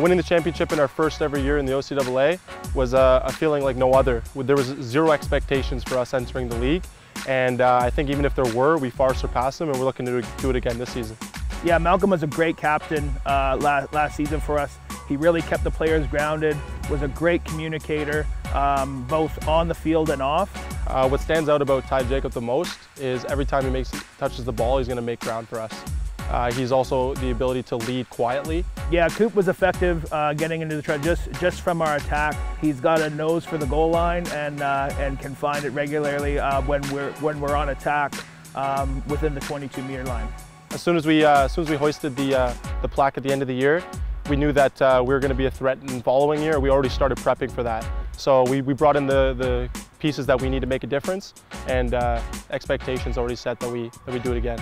Winning the championship in our first ever year in the OCAA was a, a feeling like no other. There was zero expectations for us entering the league, and uh, I think even if there were, we far surpassed them, and we're looking to do it again this season. Yeah, Malcolm was a great captain uh, last, last season for us. He really kept the players grounded, was a great communicator, um, both on the field and off. Uh, what stands out about Ty Jacob the most is every time he makes touches the ball, he's going to make ground for us. Uh, he's also the ability to lead quietly. Yeah, Coop was effective uh, getting into the try just just from our attack. He's got a nose for the goal line and uh, and can find it regularly uh, when we're when we're on attack um, within the 22 meter line. As soon as we uh, as soon as we hoisted the uh, the plaque at the end of the year, we knew that we were going to be a threat in the following year. We already started prepping for that. So we, we brought in the, the pieces that we need to make a difference and expectations already set that we, that we do it again.